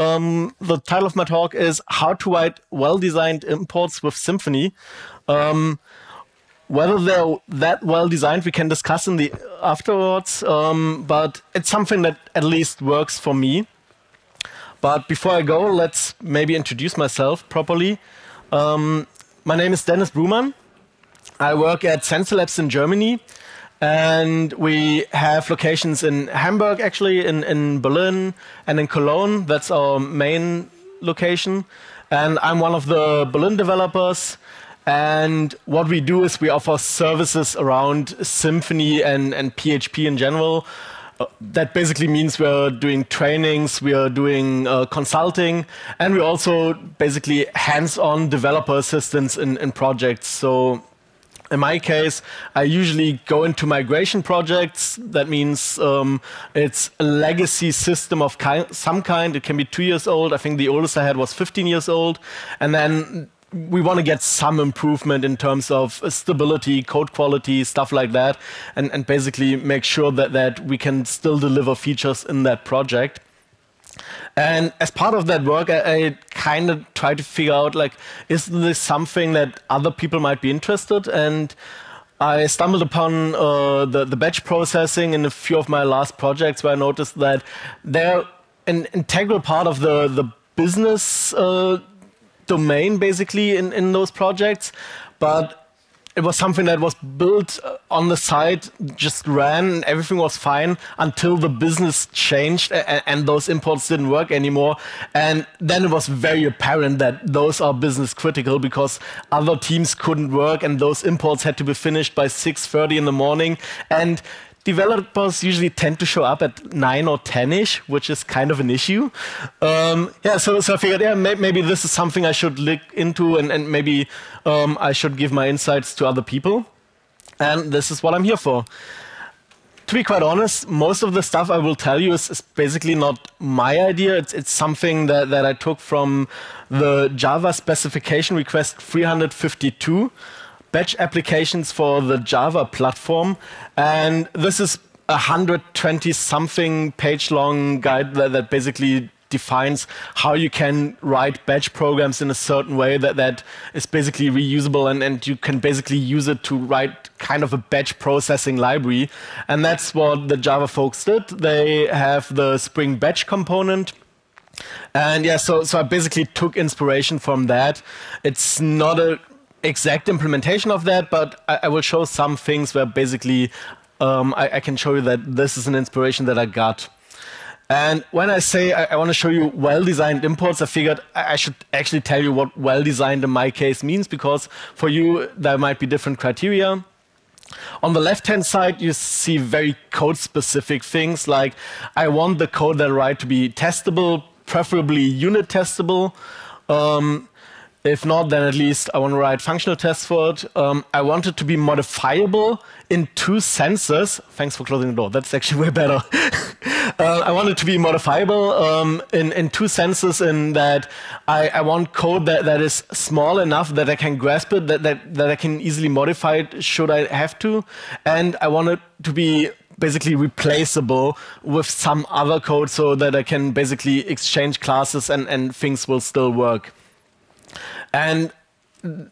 Um, the title of my talk is How to Write Well-Designed Imports with Symfony. Um, whether they're that well designed, we can discuss in the afterwards. Um, but it's something that at least works for me. But before I go, let's maybe introduce myself properly. Um, my name is Denis Brumann. I work at SensioLabs in Germany. And we have locations in Hamburg, actually, in, in Berlin, and in Cologne. That's our main location. And I'm one of the Berlin developers. And what we do is we offer services around Symfony and, and PHP in general. Uh, that basically means we're doing trainings, we are doing uh, consulting, and we're also basically hands-on developer assistance in, in projects. So in my case, I usually go into migration projects. That means um, it's a legacy system of some kind. It can be two years old. I think the oldest I had was 15 years old. And then we want to get some improvement in terms of stability, code quality, stuff like that, and, and basically make sure that, that we can still deliver features in that project. And as part of that work, I, I kind of tried to figure out like, is this something that other people might be interested? And I stumbled upon uh, the, the batch processing in a few of my last projects where I noticed that they're an integral part of the, the business uh, domain basically in, in those projects. But it was something that was built uh, on the side, just ran, and everything was fine until the business changed and, and, those imports didn't work anymore. And then it was very apparent that those are business critical because other teams couldn't work and those imports had to be finished by 6.30 in the morning. And developers usually tend to show up at 9 or 10ish, which is kind of an issue. Um, yeah, so, so I figured, yeah, may, maybe this is something I should look into and, and maybe um, I should give my insights to other people. And this is what I'm here for. To be quite honest, most of the stuff I will tell you is, is basically not my idea. It's, it's something that, that I took from the Java specification request 352 batch applications for the Java platform. And this is a 120 something page long guide that, that, basically defines how you can write batch programs in a certain way that, that is basically reusable and, and you can basically use it to write kind of a batch processing library. And that's what the Java folks did. They have the Spring Batch component. And yeah, so, so I basically took inspiration from that. It's not a exact implementation of that, but I, I will show some things where basically um, I, I, can show you that this is an inspiration that I got. And when I say I, I want to show you well-designed imports, I figured I, should actually tell you what well-designed in my case means, because for you, there might be different criteria. On the left-hand side, you see very code-specific things, like I want the code that I write to be testable, preferably unit testable. Um, if not, then at least I want to write functional tests for it. Um, I want it to be modifiable in two senses. Thanks for closing the door. That's actually way better. uh, I want it to be modifiable um, in, in two senses in that I, I want code that, that is small enough that I can grasp it, that, that, that I can easily modify it should I have to. And I want it to be basically replaceable with some other code so that I can basically exchange classes and, and things will still work. And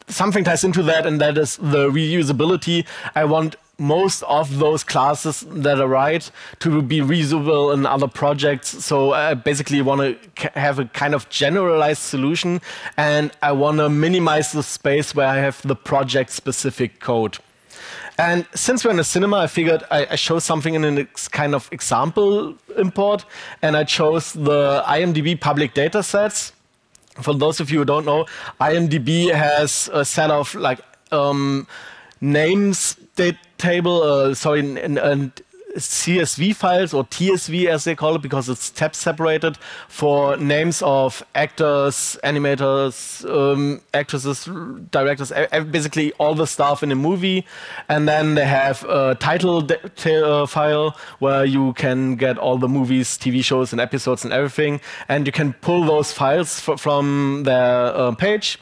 something ties into that, and that is the reusability. I want most of those classes that are right to be reusable in other projects. So I basically want to have a kind of generalized solution, and I want to minimize the space where I have the project-specific code. And since we're in a cinema, I figured I, I show something in a kind of example import, and I chose the IMDb public data sets for those of you who don't know, IMDb has a set of like um, names table, uh, sorry, and, and CSV files or TSV as they call it because it's tab separated for names of actors, animators, um, actresses, directors, basically all the stuff in a movie. And then they have a title uh, file where you can get all the movies, TV shows, and episodes and everything. And you can pull those files from their uh, page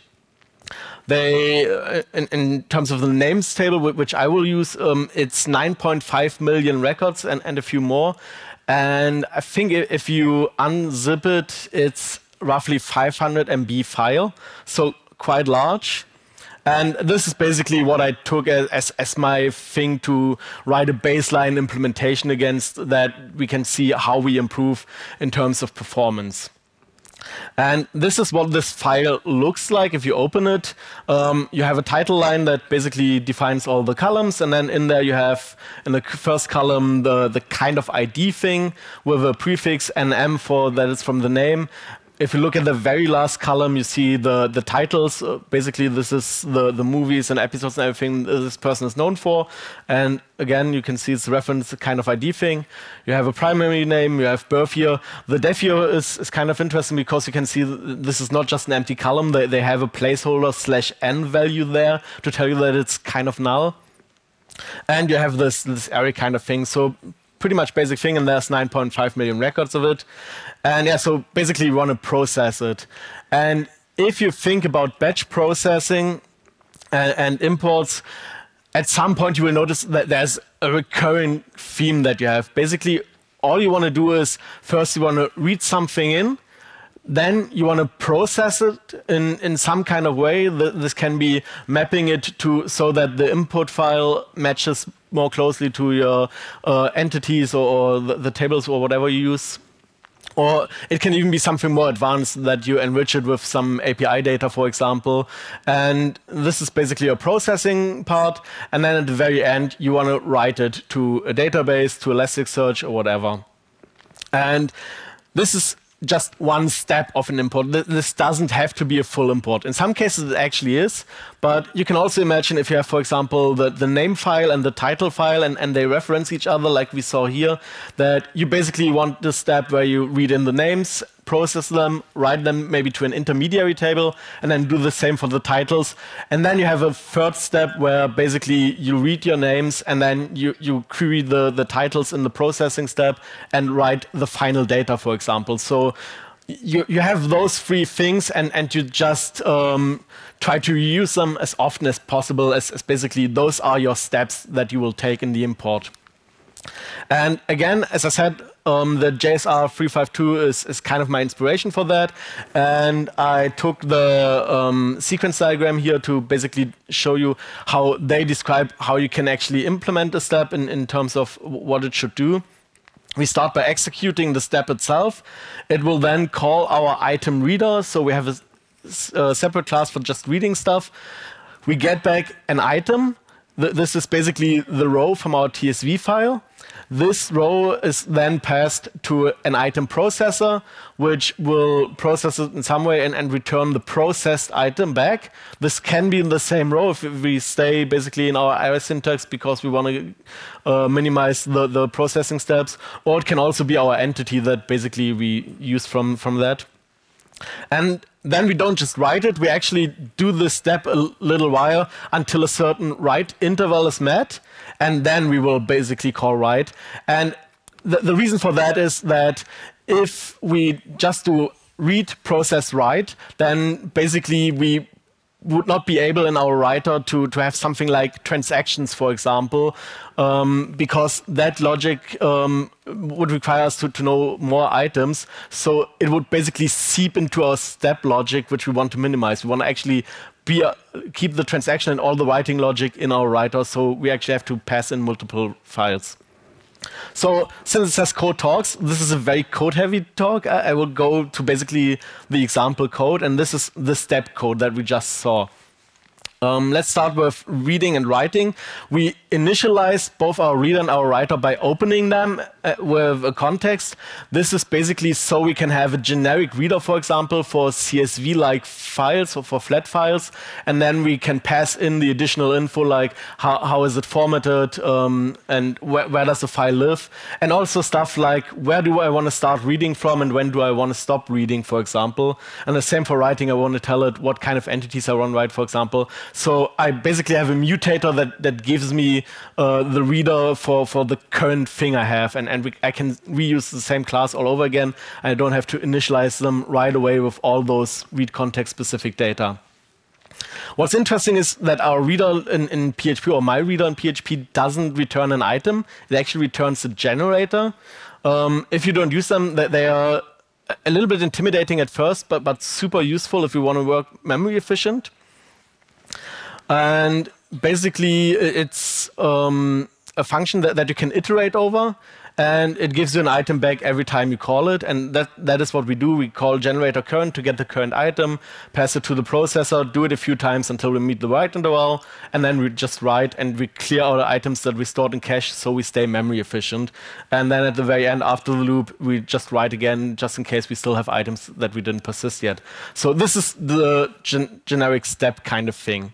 they, uh, in, in, terms of the names table, which I will use, um, it's 9.5 million records and, and a few more. And I think if you unzip it, it's roughly 500 MB file, so quite large. And this is basically what I took as, as, as, my thing to write a baseline implementation against that we can see how we improve in terms of performance. And this is what this file looks like if you open it. Um, you have a title line that basically defines all the columns, and then in there you have in the first column the, the kind of ID thing with a prefix NM for that is from the name, if you look at the very last column, you see the, the titles. Uh, basically, this is the, the movies and episodes and everything this person is known for. And again, you can see it's reference kind of ID thing. You have a primary name, you have birth year. The death year is, is kind of interesting because you can see this is not just an empty column. They, they have a placeholder slash n value there to tell you that it's kind of null. And you have this, this array kind of thing. So pretty much basic thing, and there's 9.5 million records of it. And yeah, so basically you want to process it. And if you think about batch processing and, and imports, at some point you will notice that there's a recurring theme that you have. Basically, all you want to do is first you want to read something in, then you want to process it in, in some kind of way. This can be mapping it to so that the input file matches more closely to your uh, entities or, or the, the, tables or whatever you use. Or it can even be something more advanced that you enrich it with some API data, for example. And this is basically a processing part. And then at the very end, you want to write it to a database, to Elasticsearch or whatever. And this is just one step of an import. This doesn't have to be a full import. In some cases, it actually is. But you can also imagine if you have, for example, the, the name file and the title file, and, and they reference each other, like we saw here, that you basically want the step where you read in the names process them, write them maybe to an intermediary table, and then do the same for the titles. And then you have a third step where basically you read your names and then you, you query the, the titles in the processing step and write the final data, for example. So you, you have those three things and, and you just um, try to use them as often as possible as, as basically those are your steps that you will take in the import. And again, as I said, um, the JSR 352 is, is kind of my inspiration for that. And I took the um, sequence diagram here to basically show you how they describe how you can actually implement a step in, in terms of what it should do. We start by executing the step itself. It will then call our item reader. So we have a, a separate class for just reading stuff. We get back an item. This is basically the row from our TSV file. This row is then passed to an item processor, which will process it in some way and, and return the processed item back. This can be in the same row if we stay basically in our iOS syntax because we want to uh, minimize the, the processing steps, or it can also be our entity that basically we use from, from that. And then we don't just write it, we actually do this step a little while until a certain write interval is met and then we will basically call write. And the, the reason for that is that if we just do read, process, write, then basically we would not be able in our writer to, to have something like transactions, for example, um, because that logic um, would require us to, to know more items. So it would basically seep into our step logic, which we want to minimize. We want to actually be, uh, keep the transaction and all the writing logic in our writer, so we actually have to pass in multiple files. So since it says code talks, this is a very code-heavy talk. I, I will go to basically the example code, and this is the step code that we just saw. Um, let's start with reading and writing. We initialize both our reader and our writer by opening them uh, with a context. This is basically so we can have a generic reader, for example, for CSV-like files or for flat files, and then we can pass in the additional info like how, how is it formatted um, and where, where does the file live, and also stuff like where do I want to start reading from and when do I want to stop reading, for example. And the same for writing, I want to tell it what kind of entities I want to write, for example. So I basically have a mutator that, that gives me uh, the reader for, for the current thing I have, and, and we, I can reuse the same class all over again. I don't have to initialize them right away with all those read context specific data. What's interesting is that our reader in, in, PHP or my reader in PHP doesn't return an item. It actually returns a generator. Um, if you don't use them, they are a little bit intimidating at first, but, but super useful if you want to work memory efficient. And basically, it's um, a function that, that you can iterate over and it gives you an item back every time you call it. And that, that is what we do. We call generator current to get the current item, pass it to the processor, do it a few times until we meet the write interval, and then we just write and we clear all the items that we stored in cache so we stay memory efficient. And then at the very end, after the loop, we just write again just in case we still have items that we didn't persist yet. So this is the gen generic step kind of thing.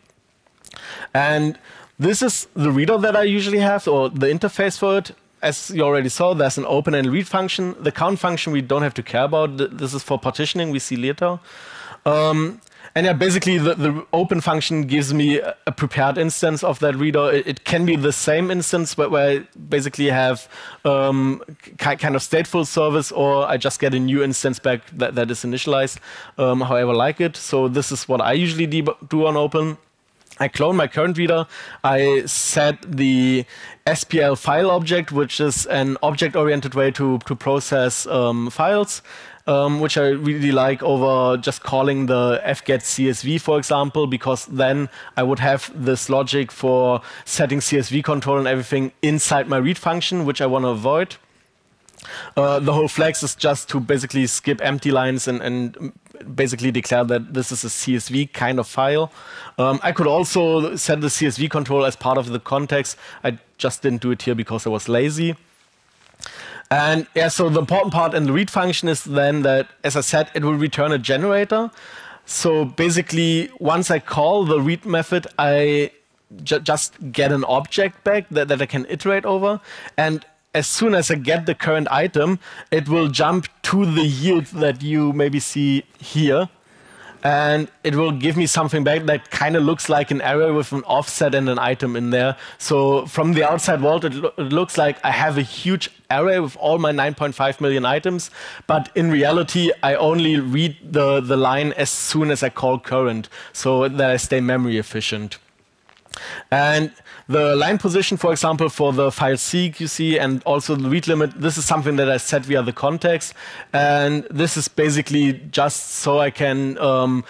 And this is the reader that I usually have, or the interface for it as you already saw, there's an open and read function. The count function we don't have to care about. This is for partitioning, we see later. Um, and yeah, basically the, the, open function gives me a prepared instance of that reader. It, it can be the same instance where, where I basically have um, kind of stateful service or I just get a new instance back that, that is initialized um, however I like it. So this is what I usually do on open. I clone my current reader. I set the SPL file object, which is an object-oriented way to, to process um, files, um, which I really like over just calling the fget CSV, for example, because then I would have this logic for setting CSV control and everything inside my read function, which I want to avoid. Uh, the whole flags is just to basically skip empty lines and, and basically declare that this is a CSV kind of file. Um, I could also set the CSV control as part of the context. I just didn't do it here because I was lazy. And yeah, so the important part in the read function is then that, as I said, it will return a generator. So basically, once I call the read method, I ju just get an object back that, that I can iterate over. And as soon as I get the current item, it will jump to the yield that you maybe see here. And it will give me something back that kind of looks like an array with an offset and an item in there. So from the outside world, it, lo it looks like I have a huge array with all my 9.5 million items. But in reality, I only read the, the line as soon as I call current so that I stay memory efficient. And the line position, for example, for the file seek you see, and also the read limit, this is something that I set via the context. And this is basically just so I can um,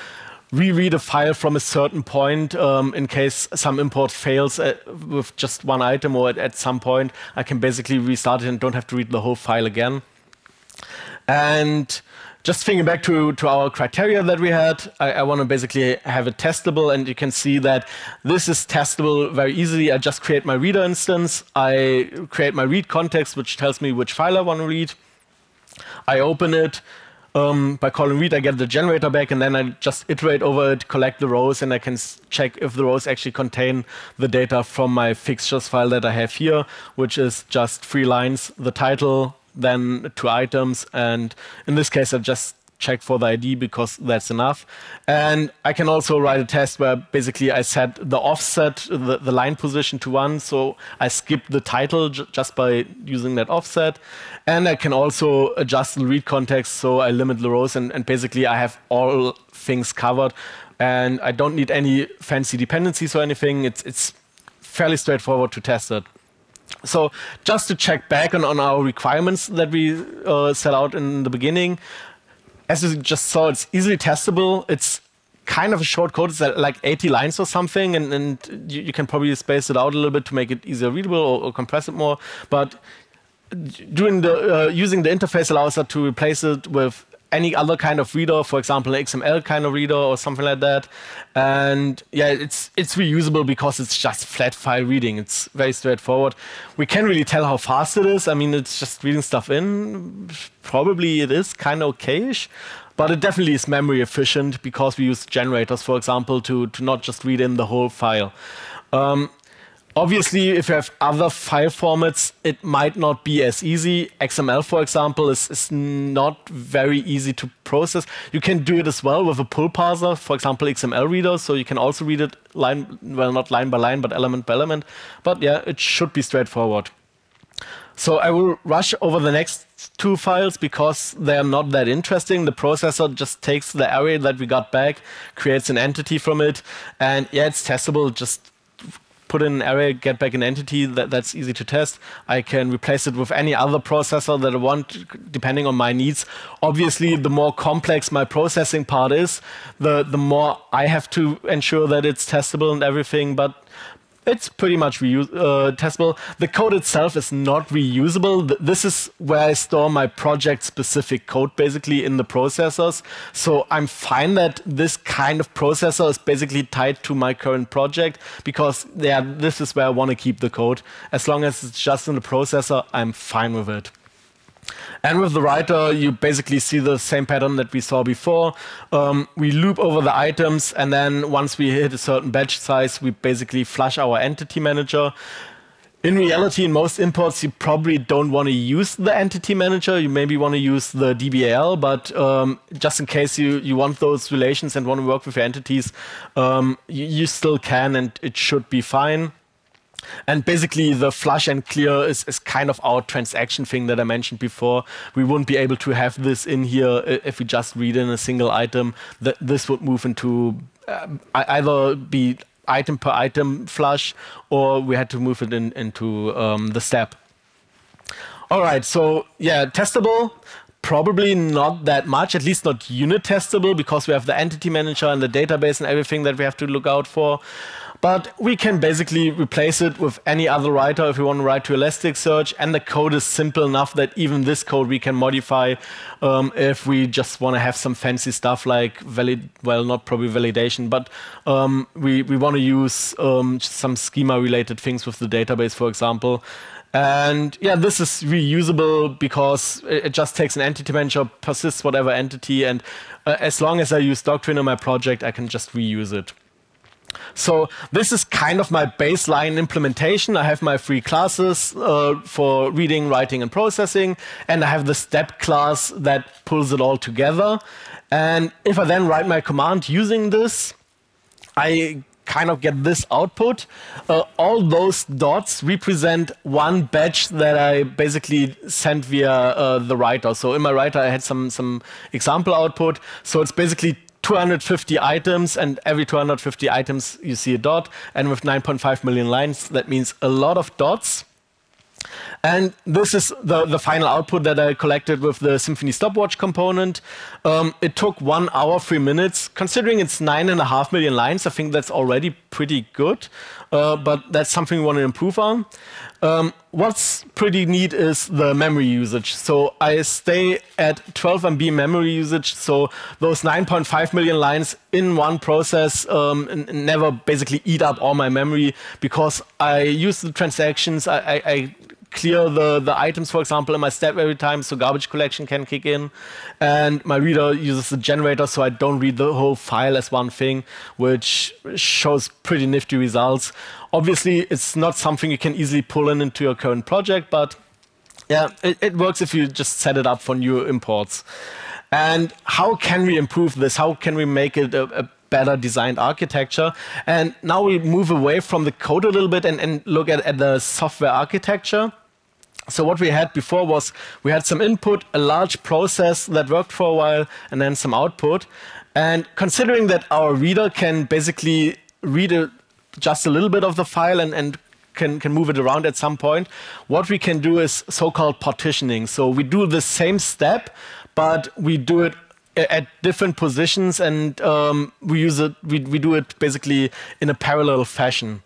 reread a file from a certain point um, in case some import fails at, with just one item or at, at some point. I can basically restart it and don't have to read the whole file again. And just thinking back to, to our criteria that we had, I, I want to basically have it testable, and you can see that this is testable very easily. I just create my reader instance, I create my read context, which tells me which file I want to read. I open it, um, by calling read, I get the generator back, and then I just iterate over it, collect the rows, and I can check if the rows actually contain the data from my fixtures file that I have here, which is just three lines, the title, then two items. And in this case, I just check for the ID because that's enough. And I can also write a test where basically I set the offset, the, the line position to one. So I skip the title just by using that offset. And I can also adjust the read context. So I limit the rows and, and basically I have all things covered. And I don't need any fancy dependencies or anything. It's, it's fairly straightforward to test it. So just to check back on, on our requirements that we uh, set out in the beginning, as you just saw, it's easily testable. It's kind of a short code. It's like 80 lines or something, and, and you, you, can probably space it out a little bit to make it easier readable or, or compress it more. But doing the uh, using the interface allows us to replace it with any other kind of reader, for example, an XML kind of reader or something like that. And yeah, it's it's reusable because it's just flat file reading. It's very straightforward. We can't really tell how fast it is. I mean, it's just reading stuff in. Probably it is kind of okayish, but it definitely is memory efficient because we use generators, for example, to to not just read in the whole file. Um, Obviously, if you have other file formats, it might not be as easy. XML, for example, is, is not very easy to process. You can do it as well with a pull parser, for example, XML reader, so you can also read it line, well, not line by line, but element by element. But yeah, it should be straightforward. So I will rush over the next two files because they are not that interesting. The processor just takes the array that we got back, creates an entity from it, and yeah, it's testable. Just put in an array, get back an entity. That, that's easy to test. I can replace it with any other processor that I want, depending on my needs. Obviously, the more complex my processing part is, the the more I have to ensure that it's testable and everything. But it's pretty much uh, testable. The code itself is not reusable. This is where I store my project-specific code, basically in the processors. So I'm fine that this kind of processor is basically tied to my current project because yeah, this is where I want to keep the code. As long as it's just in the processor, I'm fine with it. And with the writer, you basically see the same pattern that we saw before. Um, we loop over the items, and then once we hit a certain batch size, we basically flush our entity manager. In reality, in most imports, you probably don't want to use the entity manager. You maybe want to use the DBAL, but um, just in case you, you want those relations and want to work with your entities, um, you, you still can, and it should be fine. And basically, the flush and clear is, is kind of our transaction thing that I mentioned before. We wouldn't be able to have this in here if we just read in a single item. That this would move into uh, either be item per item flush, or we had to move it in, into um, the step. All right, so yeah, testable. Probably not that much, at least not unit testable, because we have the entity manager and the database and everything that we have to look out for. But we can basically replace it with any other writer if we want to write to Elasticsearch. And the code is simple enough that even this code we can modify um, if we just want to have some fancy stuff like valid, well, not probably validation, but um, we, we want to use um, some schema related things with the database, for example. And yeah, this is reusable because it just takes an entity manager, persists whatever entity, and uh, as long as I use Doctrine in my project, I can just reuse it. So this is kind of my baseline implementation. I have my three classes uh, for reading, writing, and processing, and I have the step class that pulls it all together. And if I then write my command using this, I kind of get this output. Uh, all those dots represent one batch that I basically sent via uh, the writer. So in my writer, I had some some example output. So it's basically 250 items, and every 250 items you see a dot. And with 9.5 million lines, that means a lot of dots. And this is the, the final output that I collected with the Symfony stopwatch component. Um, it took one hour, three minutes. Considering it's nine and a half million lines, I think that's already pretty good. Uh, but that's something we want to improve on. Um, what's pretty neat is the memory usage. So I stay at 12 MB memory usage. So those 9.5 million lines in one process um, never basically eat up all my memory because I use the transactions. I, I, I clear the, the items, for example, in my step every time, so garbage collection can kick in. And my reader uses the generator, so I don't read the whole file as one thing, which shows pretty nifty results. Obviously, it's not something you can easily pull in into your current project, but yeah, it, it works if you just set it up for new imports. And how can we improve this? How can we make it a, a better designed architecture. And now we move away from the code a little bit and, and look at, at the software architecture. So what we had before was we had some input, a large process that worked for a while, and then some output. And considering that our reader can basically read a, just a little bit of the file and, and can, can move it around at some point, what we can do is so-called partitioning. So we do the same step, but we do it at different positions and um, we use it we, we do it basically in a parallel fashion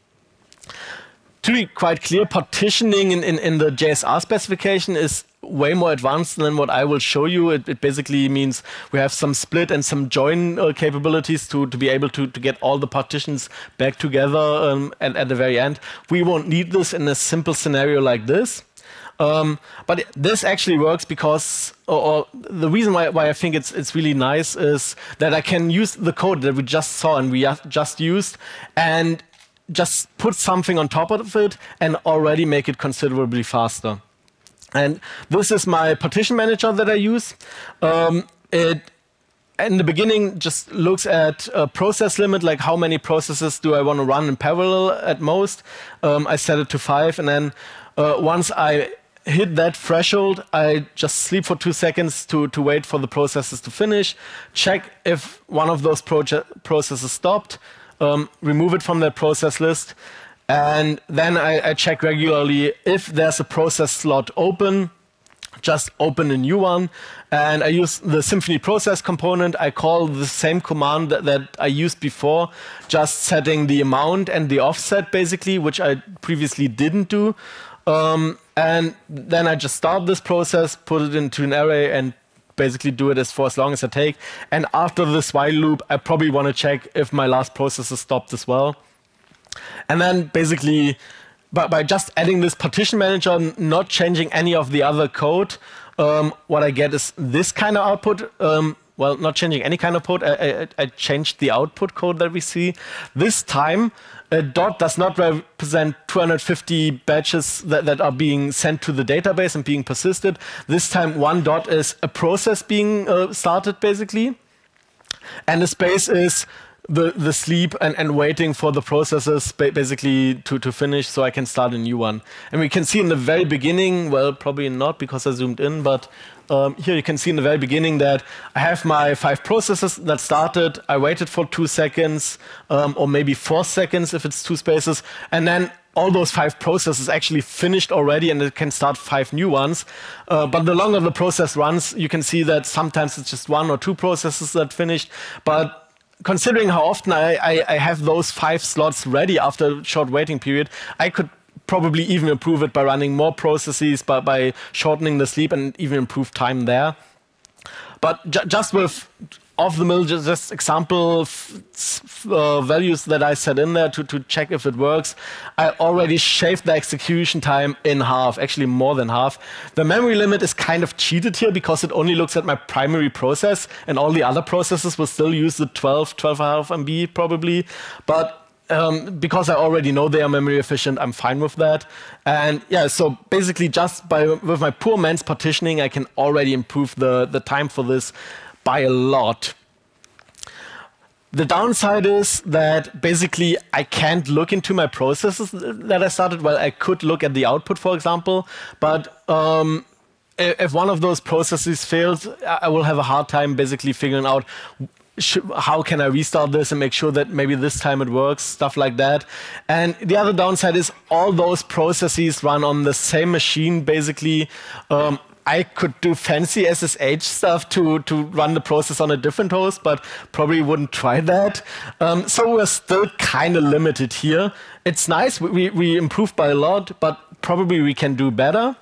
to be quite clear, partitioning in, in, in, the JSR specification is way more advanced than what I will show you. It, it basically means we have some split and some join uh, capabilities to, to be able to, to get all the partitions back together um, at, at the very end. We won't need this in a simple scenario like this. Um, but this actually works because, or, or, the reason why, why I think it's it's really nice is that I can use the code that we just saw and we just used, and just put something on top of it and already make it considerably faster. And this is my partition manager that I use. Um, it in the beginning just looks at a process limit, like how many processes do I want to run in parallel at most. Um, I set it to five, and then uh, once I hit that threshold, I just sleep for two seconds to, to wait for the processes to finish, check if one of those processes stopped, um, remove it from that process list, And then I, I check regularly if there's a process slot open, just open a new one. And I use the Symfony process component. I call the same command that, that, I used before, just setting the amount and the offset basically, which I previously didn't do. Um, and then I just start this process, put it into an array, and basically do it as for as long as I take. And after this while loop, I probably want to check if my last process is stopped as well. And then basically, by, by just adding this partition manager, not changing any of the other code, um, what I get is this kind of output. Um, well, not changing any kind of code. I, I, I, changed the output code that we see. This time, a dot does not represent 250 batches that, that are being sent to the database and being persisted. This time, one dot is a process being uh, started, basically. And the space is the, the sleep and, and waiting for the processes basically to, to finish so I can start a new one. And we can see in the very beginning, well, probably not because I zoomed in, but um, here you can see in the very beginning that I have my five processes that started. I waited for two seconds um, or maybe four seconds if it's two spaces. And then all those five processes actually finished already and it can start five new ones. Uh, but the longer the process runs, you can see that sometimes it's just one or two processes that finished. But considering how often I, I, I, have those five slots ready after a short waiting period, I could probably even improve it by running more processes, by, by shortening the sleep and even improve time there. But ju just with off the mill, just, example uh, values that I set in there to, to check if it works. I already shaved the execution time in half, actually more than half. The memory limit is kind of cheated here because it only looks at my primary process and all the other processes will still use the 12, 12.5 MB probably. But um, because I already know they are memory efficient, I'm fine with that. And yeah, so basically just by with my poor man's partitioning, I can already improve the, the time for this by a lot. The downside is that basically I can't look into my processes that I started. Well, I could look at the output, for example, but um, if one of those processes fails, I will have a hard time basically figuring out how can I restart this and make sure that maybe this time it works, stuff like that. And the other downside is all those processes run on the same machine, basically. Um, I could do fancy SSH stuff to, to run the process on a different host, but probably wouldn't try that. Um, so we're still kind of limited here. It's nice, we, we improved by a lot, but probably we can do better.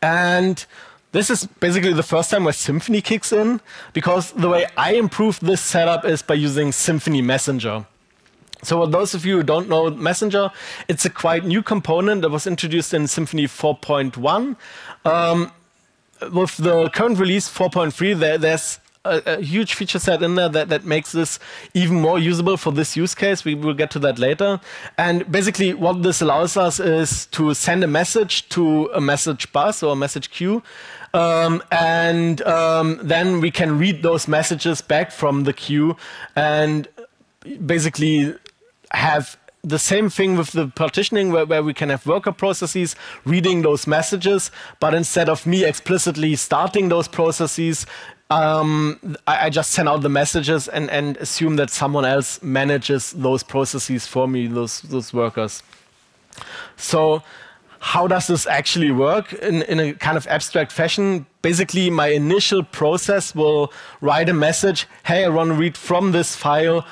And this is basically the first time where Symfony kicks in, because the way I improved this setup is by using Symfony Messenger. So for those of you who don't know Messenger, it's a quite new component that was introduced in Symfony 4.1. Um, with the current release 4.3, there, there's a, a, huge feature set in there that, that makes this even more usable for this use case. We will get to that later. And basically what this allows us is to send a message to a message bus or a message queue. Um, and um, then we can read those messages back from the queue and basically have the same thing with the partitioning where, where we can have worker processes reading those messages, but instead of me explicitly starting those processes, um, I, I, just send out the messages and, and assume that someone else manages those processes for me, those, those workers. So how does this actually work in, in a kind of abstract fashion? Basically, my initial process will write a message, hey, I want to read from this file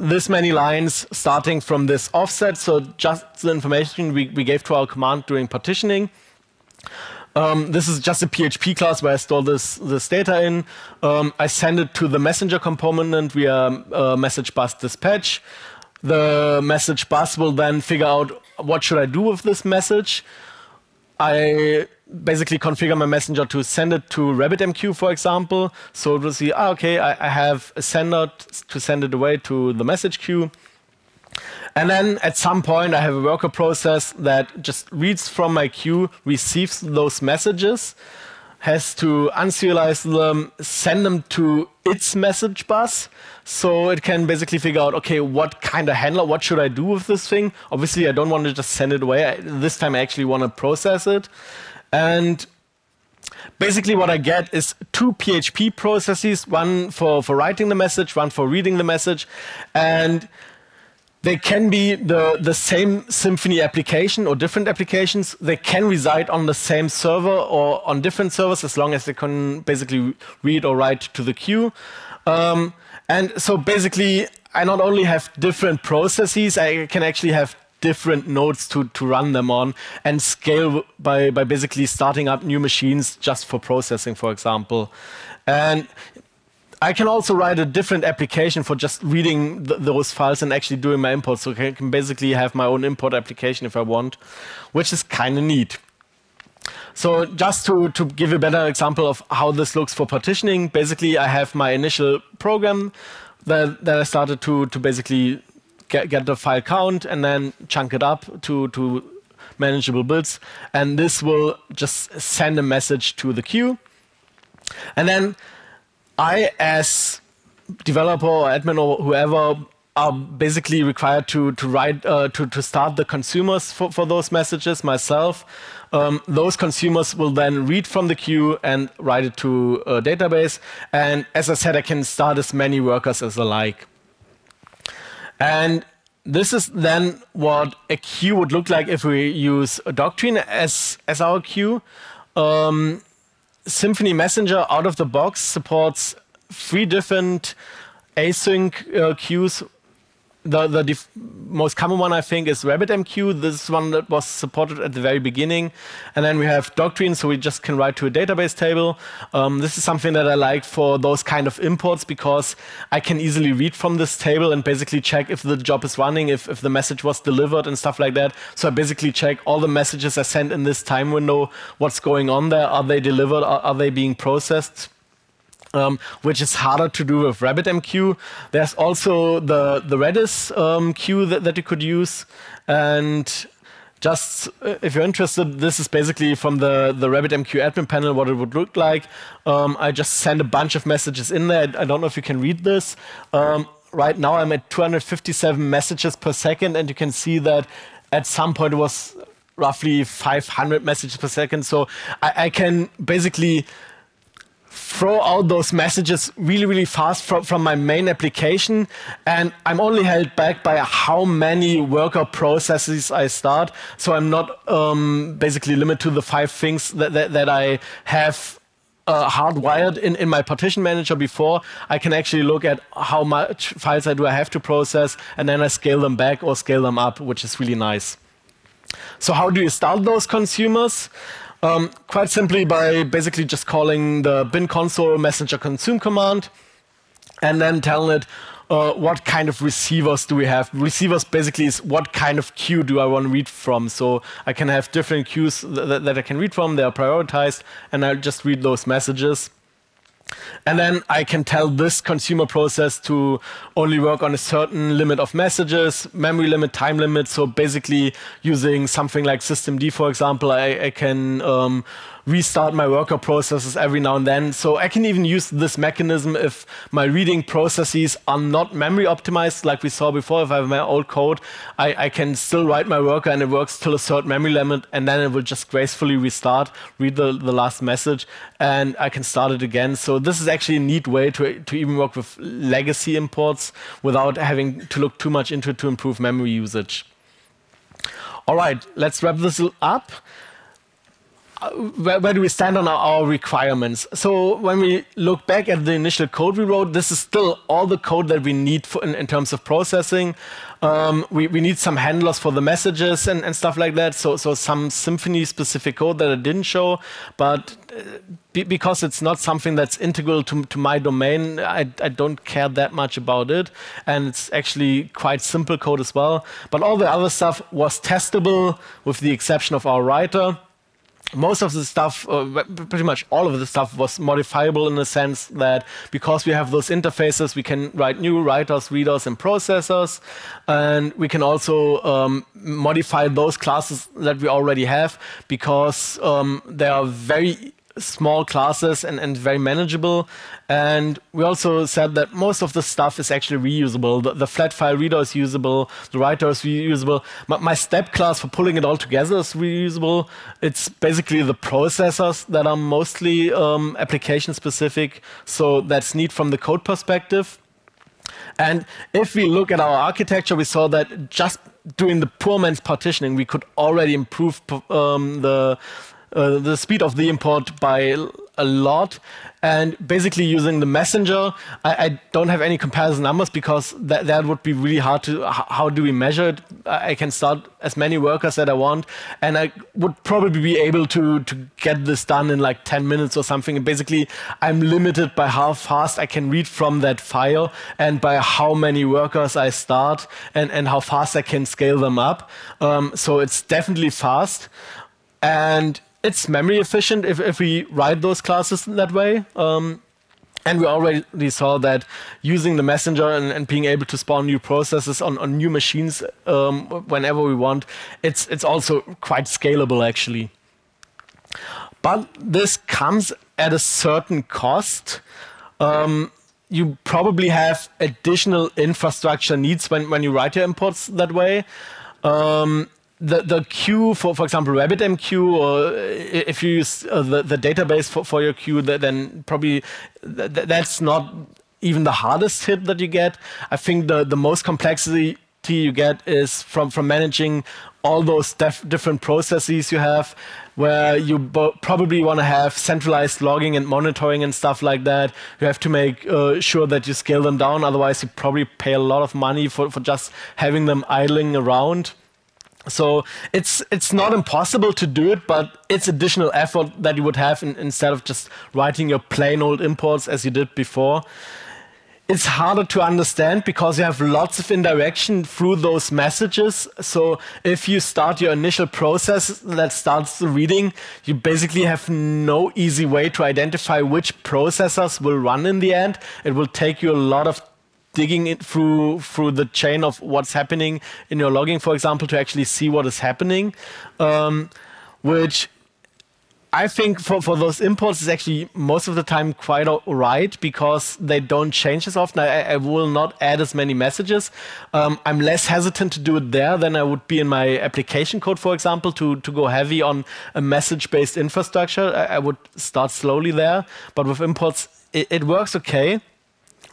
this many lines starting from this offset, so just the information we, we gave to our command during partitioning. Um, this is just a PHP class where I store this, this data in. Um, I send it to the messenger component via uh, message bus dispatch. The message bus will then figure out what should I do with this message. I basically configure my messenger to send it to RabbitMQ, for example. So it will see, ah, okay, I, I have a sender to send it away to the message queue. And then at some point, I have a worker process that just reads from my queue, receives those messages, has to unserialize them, send them to its message bus. So it can basically figure out, okay, what kind of handler, what should I do with this thing? Obviously, I don't want to just send it away. I, this time, I actually want to process it. And basically what I get is two PHP processes, one for, for writing the message, one for reading the message. And they can be the, the same Symfony application or different applications. They can reside on the same server or on different servers as long as they can basically read or write to the queue. Um, and so basically, I not only have different processes, I can actually have different nodes to, to run them on and scale by, by basically starting up new machines just for processing, for example. And I can also write a different application for just reading th those files and actually doing my imports. So I can basically have my own import application if I want, which is kind of neat. So just to, to give a better example of how this looks for partitioning, basically I have my initial program that, that I started to, to basically get, get the file count and then chunk it up to, to manageable bits. And this will just send a message to the queue. And then I, as developer or admin or whoever, are basically required to to write uh, to to start the consumers for, for those messages myself. Um, those consumers will then read from the queue and write it to a database. And as I said, I can start as many workers as I like. And this is then what a queue would look like if we use a Doctrine as as our queue. Um, Symfony Messenger out of the box supports three different async uh, queues the, the most common one, I think, is RabbitMQ. This is one that was supported at the very beginning. And then we have Doctrine, so we just can write to a database table. Um, this is something that I like for those kind of imports because I can easily read from this table and basically check if the job is running, if, if the message was delivered and stuff like that. So I basically check all the messages I sent in this time window, what's going on there, are they delivered, are, are they being processed? Um, which is harder to do with RabbitMQ. There's also the, the Redis um, queue that, that you could use. And just uh, if you're interested, this is basically from the, the RabbitMQ admin panel what it would look like. Um, I just send a bunch of messages in there. I don't know if you can read this. Um, right now I'm at 257 messages per second, and you can see that at some point it was roughly 500 messages per second. So I, I can basically throw out those messages really, really fast from, from my main application. And I'm only held back by how many worker processes I start. So I'm not um, basically limited to the five things that, that, that I have uh, hardwired in, in my partition manager before, I can actually look at how much files I do I have to process, and then I scale them back or scale them up, which is really nice. So how do you start those consumers? Um, quite simply by basically just calling the bin console messenger consume command and then telling it uh, what kind of receivers do we have. Receivers basically is what kind of queue do I want to read from. So I can have different queues that, that I can read from. They are prioritized, and I'll just read those messages. And then I can tell this consumer process to only work on a certain limit of messages, memory limit, time limit. So basically using something like systemd, for example, I, I can um, restart my worker processes every now and then. So I can even use this mechanism if my reading processes are not memory optimized, like we saw before. If I have my old code, I, I can still write my worker and it works till a certain memory limit, and then it will just gracefully restart, read the, the last message, and I can start it again. So this is actually a neat way to, to even work with legacy imports without having to look too much into it to improve memory usage. All right, let's wrap this up where, where, do we stand on our, our, requirements? So when we look back at the initial code we wrote, this is still all the code that we need in, in, terms of processing. Um, we, we, need some handlers for the messages and, and, stuff like that. So, so some Symfony specific code that I didn't show, but uh, be, because it's not something that's integral to, to my domain, I, I, don't care that much about it. And it's actually quite simple code as well. But all the other stuff was testable with the exception of our writer most of the stuff, uh, pretty much all of the stuff was modifiable in the sense that because we have those interfaces, we can write new writers, readers, and processors. And we can also um, modify those classes that we already have because um, they are very small classes and, and very manageable. And we also said that most of the stuff is actually reusable. The, the flat file reader is usable, the writer is reusable. My, my, step class for pulling it all together is reusable. It's basically the processors that are mostly um, application specific. So that's neat from the code perspective. And if we look at our architecture, we saw that just doing the poor man's partitioning, we could already improve um, the uh, the speed of the import by a lot. And basically using the messenger, I, I, don't have any comparison numbers because that, that would be really hard to, how do we measure it? I can start as many workers that I want and I would probably be able to, to get this done in like 10 minutes or something. And basically I'm limited by how fast I can read from that file and by how many workers I start and, and how fast I can scale them up. Um, so it's definitely fast. And it's memory efficient if, if we write those classes in that way. Um, and we already saw that using the messenger and, and, being able to spawn new processes on, on new machines um, whenever we want, it's, it's also quite scalable actually. But this comes at a certain cost. Um, you probably have additional infrastructure needs when, when you write your imports that way. Um, the, the queue for, for example, RabbitMQ, or if you use uh, the, the database for, for your queue, then probably th that's not even the hardest hit that you get. I think the, the most complexity you get is from, from managing all those different processes you have, where you probably want to have centralized logging and monitoring and stuff like that. You have to make uh, sure that you scale them down, otherwise you probably pay a lot of money for, for just having them idling around. So it's it's not impossible to do it, but it's additional effort that you would have in, instead of just writing your plain old imports as you did before. It's harder to understand because you have lots of indirection through those messages. So if you start your initial process that starts the reading, you basically have no easy way to identify which processors will run in the end. It will take you a lot of digging through through the chain of what's happening in your logging, for example, to actually see what is happening, um, which I think for, for those imports is actually most of the time quite right because they don't change as often. I, I will not add as many messages. Um, I'm less hesitant to do it there than I would be in my application code, for example, to, to go heavy on a message-based infrastructure. I, I, would start slowly there, but with imports, it, it works okay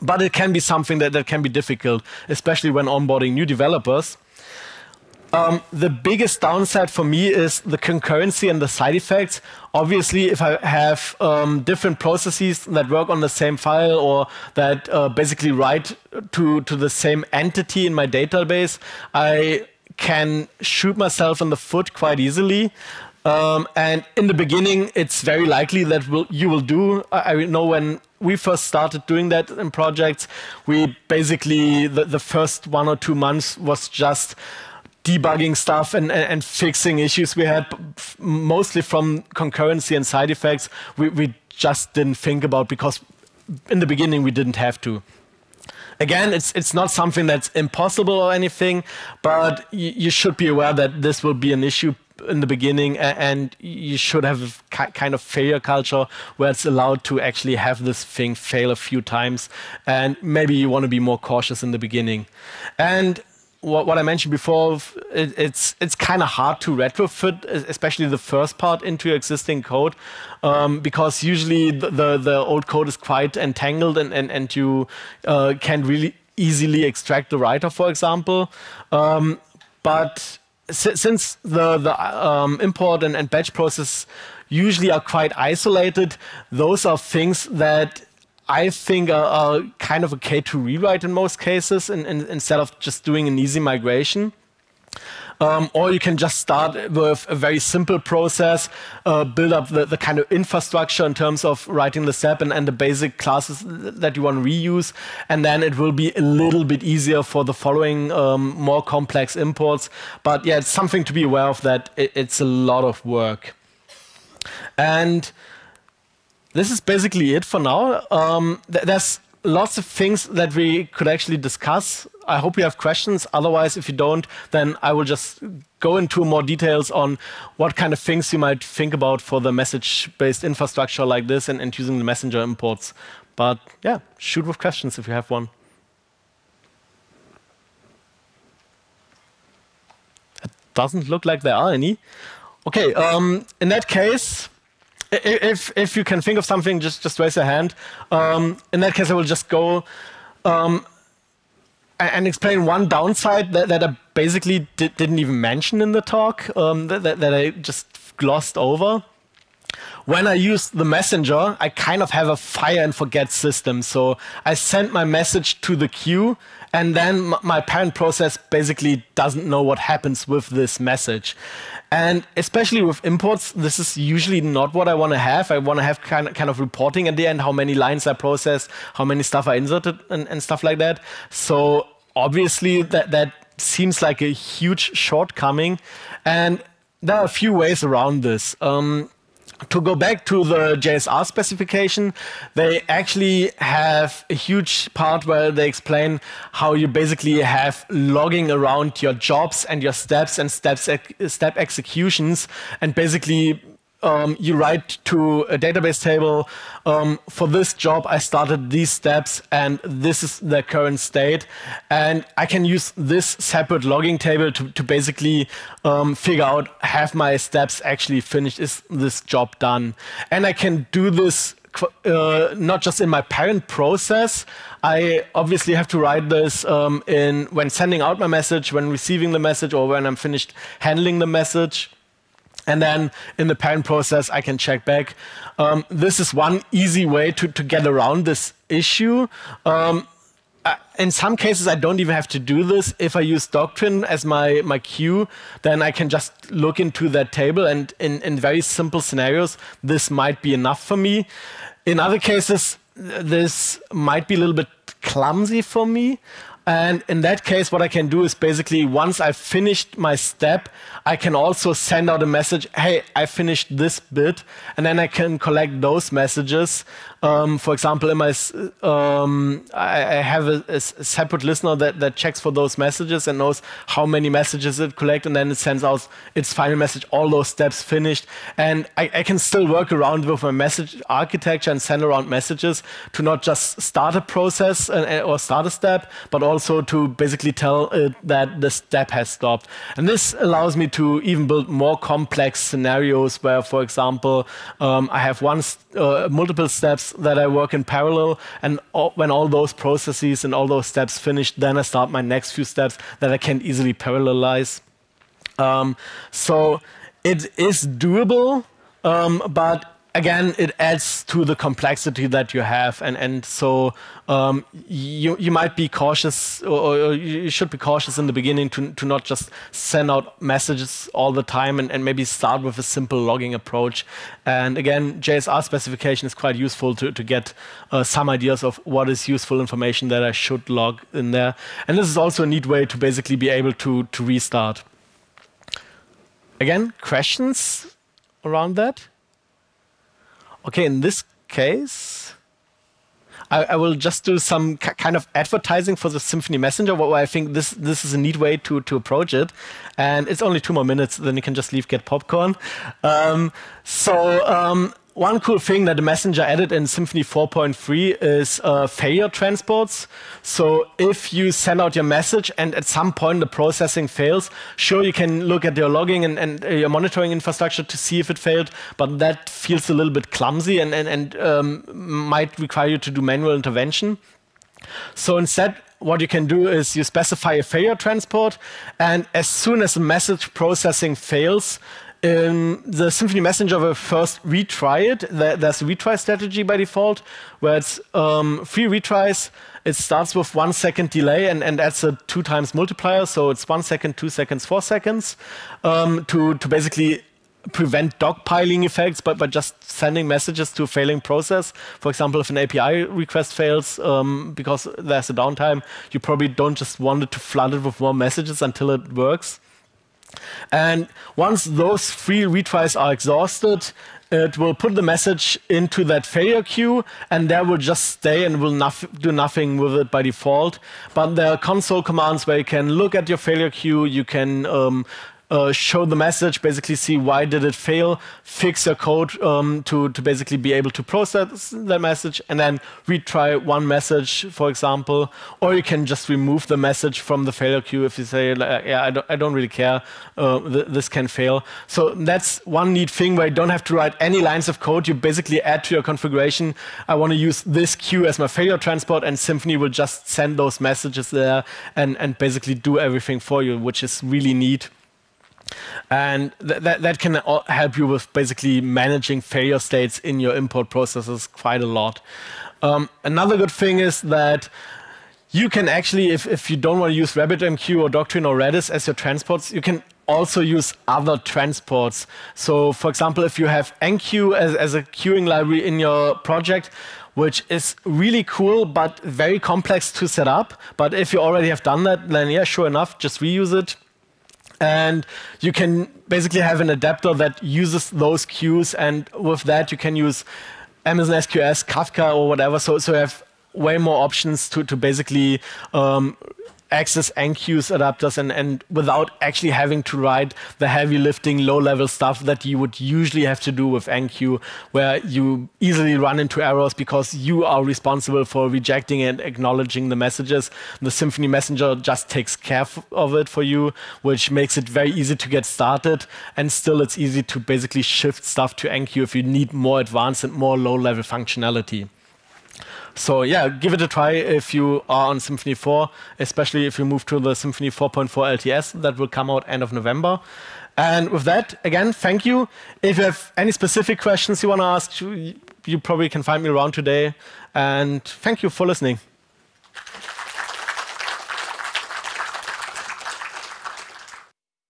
but it can be something that, that can be difficult, especially when onboarding new developers. Um, the biggest downside for me is the concurrency and the side effects. Obviously, if I have um, different processes that work on the same file or that uh, basically write to, to the same entity in my database, I can shoot myself in the foot quite easily. Um, and in the beginning, it's very likely that will, you will do. I, I know when we first started doing that in projects, we basically, the, the first one or two months was just debugging stuff and, and, and, fixing issues we had, mostly from concurrency and side effects, we, we just didn't think about because in the beginning we didn't have to. Again, it's it's not something that's impossible or anything, but you should be aware that this will be an issue in the beginning, and you should have a kind of failure culture where it's allowed to actually have this thing fail a few times, and maybe you want to be more cautious in the beginning. And what, what I mentioned before, it, it's it's kind of hard to retrofit, especially the first part into your existing code, um, because usually the, the, the old code is quite entangled, and and and you uh, can really easily extract the writer, for example. Um, but since the the um, import and, and batch process usually are quite isolated, those are things that I think are, are kind of okay to rewrite in most cases, in, in, instead of just doing an easy migration. Um, or you can just start with a very simple process, uh, build up the, the, kind of infrastructure in terms of writing the step and, and the basic classes that you want to reuse. And then it will be a little bit easier for the following um, more complex imports. But yeah, it's something to be aware of that it, it's a lot of work. And this is basically it for now. Um, th there's lots of things that we could actually discuss. I hope you have questions. Otherwise, if you don't, then I will just go into more details on what kind of things you might think about for the message-based infrastructure like this and, and using the messenger imports. But yeah, shoot with questions if you have one. It doesn't look like there are any. Okay, um, in that case, if if you can think of something, just just raise your hand. Um, in that case, I will just go. Um, and explain one downside that, that I basically di didn't even mention in the talk um, that, that, that I just glossed over when I use the messenger, I kind of have a fire and forget system. So I send my message to the queue, and then my parent process basically doesn't know what happens with this message. And especially with imports, this is usually not what I want to have. I want to have kind of, kind of reporting at the end, how many lines I processed, how many stuff I inserted, and, and stuff like that. So obviously that that seems like a huge shortcoming, and there are a few ways around this. Um, to go back to the JSR specification, they actually have a huge part where they explain how you basically have logging around your jobs and your steps and steps step executions and basically um, you write to a database table, um, for this job, I started these steps and this is the current state. And I can use this separate logging table to, to basically um, figure out, have my steps actually finished? Is this job done? And I can do this uh, not just in my parent process. I obviously have to write this um, in when sending out my message, when receiving the message, or when I'm finished handling the message. And then in the parent process, I can check back. Um, this is one easy way to, to get around this issue. Um, in some cases, I don't even have to do this. If I use Doctrine as my, my queue, then I can just look into that table. And in, in very simple scenarios, this might be enough for me. In other cases, this might be a little bit clumsy for me. And in that case, what I can do is basically once I've finished my step, I can also send out a message, hey, I finished this bit, and then I can collect those messages um, for example, in my, um, I, I, have a, a, separate listener that, that checks for those messages and knows how many messages it collects, and then it sends out its final message, all those steps finished. And I, I, can still work around with my message architecture and send around messages to not just start a process or start a step, but also to basically tell it that the step has stopped. And this allows me to even build more complex scenarios where, for example, um, I have one uh, multiple steps that I work in parallel. And all, when all those processes and all those steps finished, then I start my next few steps that I can easily parallelize. Um, so it is doable, um, but again, it adds to the complexity that you have, and and so um, you you might be cautious, or, or, you should be cautious in the beginning to to not just send out messages all the time, and, and maybe start with a simple logging approach. And again, JSR specification is quite useful to to get uh, some ideas of what is useful information that I should log in there. And this is also a neat way to basically be able to to restart. Again, questions around that? Okay, in this case, I, I will just do some kind of advertising for the Symfony Messenger, where I think this this is a neat way to to approach it. And it's only two more minutes, then you can just leave, get popcorn. Um, so. Um, one cool thing that the messenger added in Symfony 4.3 is uh, failure transports. So if you send out your message and at some point the processing fails, sure, you can look at your logging and, and uh, your monitoring infrastructure to see if it failed, but that feels a little bit clumsy and, and, and um, might require you to do manual intervention. So instead, what you can do is you specify a failure transport, and as soon as the message processing fails, um, the Symfony Messenger will first retry it. There's a retry strategy by default, where it's um, three retries. It starts with one second delay and, and adds a two times multiplier. So it's one second, two seconds, four seconds um, to, to basically prevent dogpiling effects by, by just sending messages to a failing process. For example, if an API request fails um, because there's a downtime, you probably don't just want it to flood it with more messages until it works. And once those three retries are exhausted, it will put the message into that failure queue, and there will just stay and will do nothing with it by default. But there are console commands where you can look at your failure queue, you can um, uh, show the message, basically see why did it fail, fix your code um, to, to basically be able to process that message, and then retry one message, for example. Or you can just remove the message from the failure queue if you say, yeah, I don't, I don't really care, uh, th this can fail. So that's one neat thing where you don't have to write any lines of code. You basically add to your configuration, I want to use this queue as my failure transport, and Symfony will just send those messages there and, and basically do everything for you, which is really neat. And th that, that can help you with basically managing failure states in your import processes quite a lot. Um, another good thing is that you can actually, if, if you don't want to use RabbitMQ or Doctrine or Redis as your transports, you can also use other transports. So for example, if you have enqueue as, as a queuing library in your project, which is really cool, but very complex to set up. But if you already have done that, then yeah, sure enough, just reuse it. And you can basically have an adapter that uses those queues, and with that you can use Amazon SQS, Kafka, or whatever. So, so you have way more options to, to basically um, access enqueues adapters and, and without actually having to write the heavy lifting low level stuff that you would usually have to do with enqueue where you easily run into errors because you are responsible for rejecting and acknowledging the messages. The symfony messenger just takes care of it for you which makes it very easy to get started. And still it's easy to basically shift stuff to enqueue if you need more advanced and more low level functionality so yeah, give it a try if you are on Symfony 4, especially if you move to the Symfony 4.4 LTS that will come out end of November. And with that, again, thank you. If you have any specific questions you want to ask, you probably can find me around today. And thank you for listening.